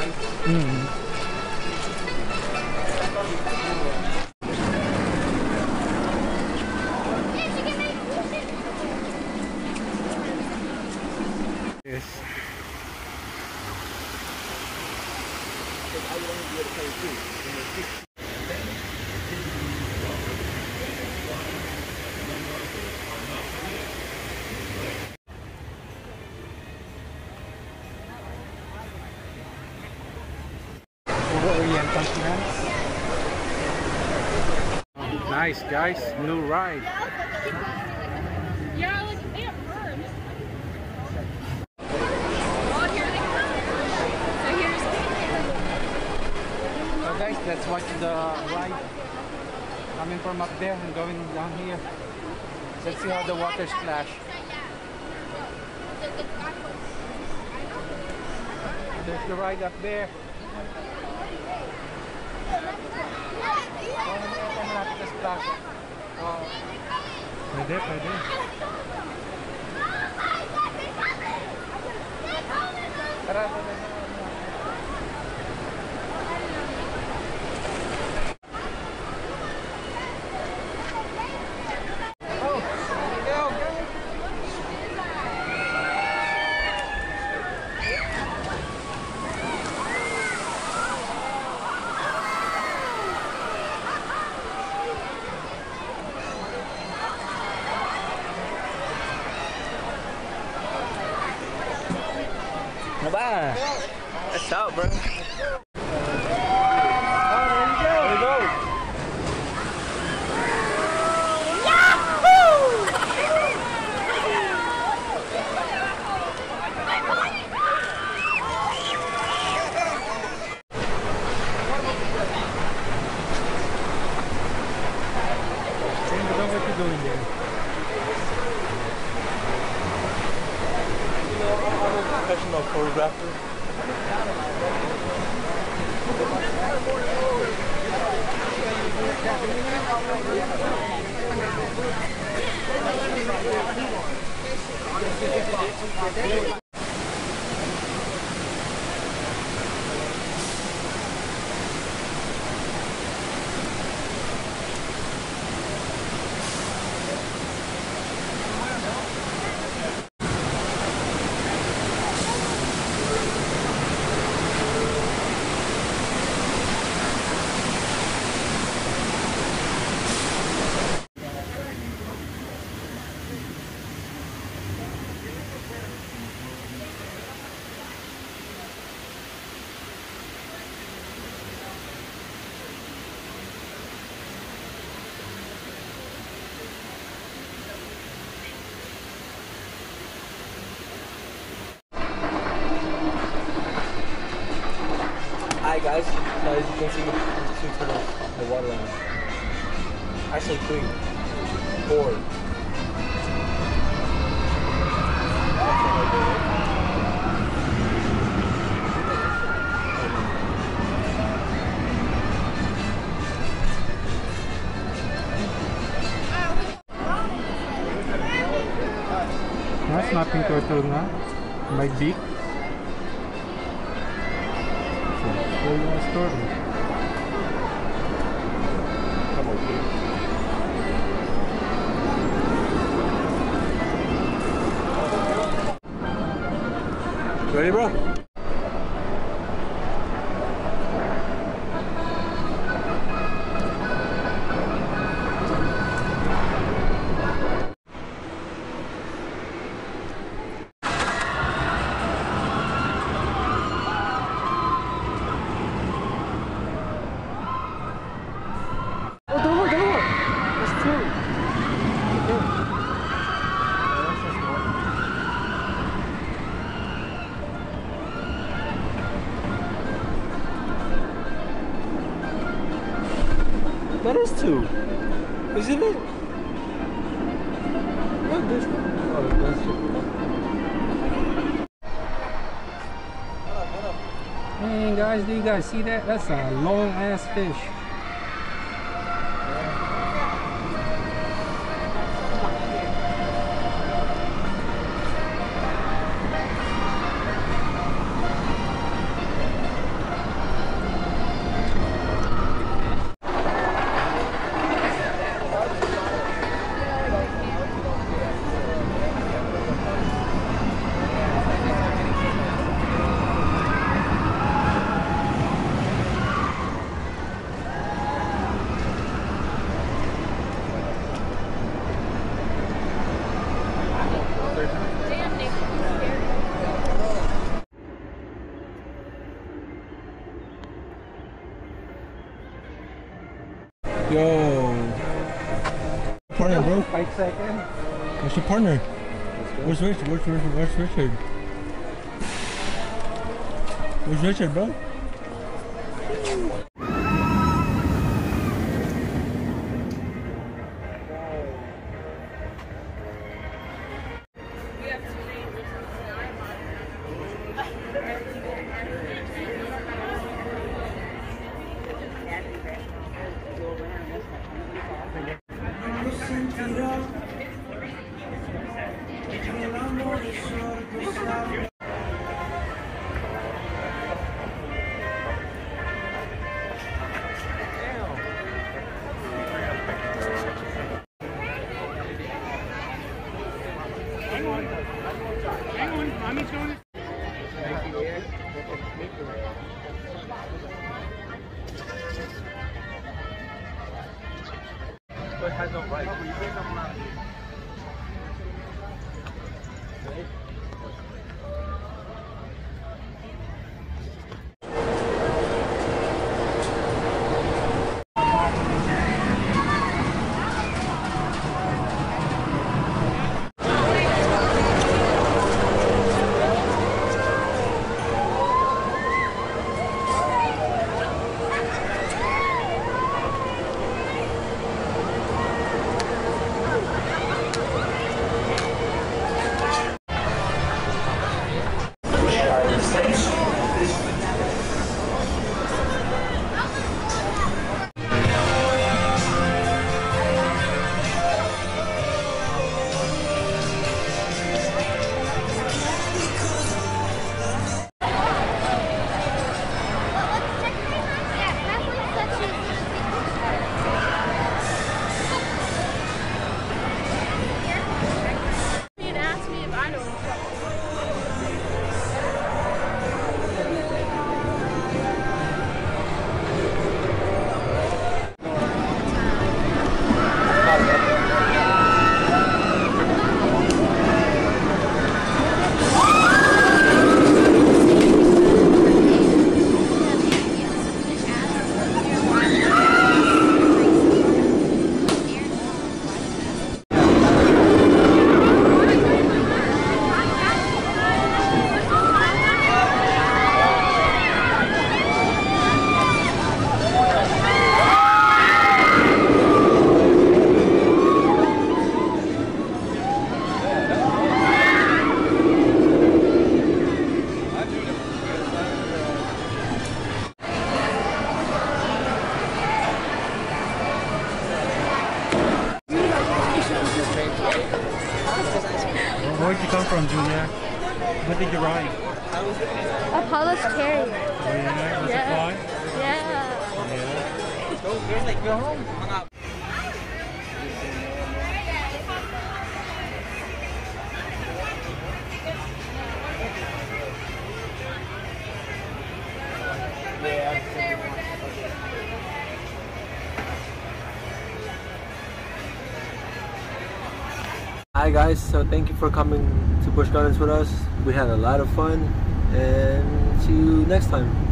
うん、です Oriental snacks. Nice guys, new ride. Yeah, like they have birds. Oh, here they come. So here's So guys, let's watch the ride coming from up there and going down here. Let's see how the water splash. There's the ride up there. Pwede, pwede. Tara, tara, tara. Ayun, ba what you doing there? You know, I'm a professional photographer. Hi guys, so as you can see, there's two turtles in the water line. Actually three, four. No, snapping turtle na. May beak. его сторону. Ready, bro? Two. Isn't it? What this? Oh, that's. Hey guys, do you guys see that? That's a long ass fish. Yo. Partner, bro. Five seconds. What's your partner? Where's Richard? Where's, where's, where's Richard? Where's Richard, bro? What did you ride? Apollo's Chariot. Oh, yeah? Was Yeah. it fun? Yeah. Yeah. Hi guys, so thank you for coming to Busch Gardens with us. We had a lot of fun and see you next time.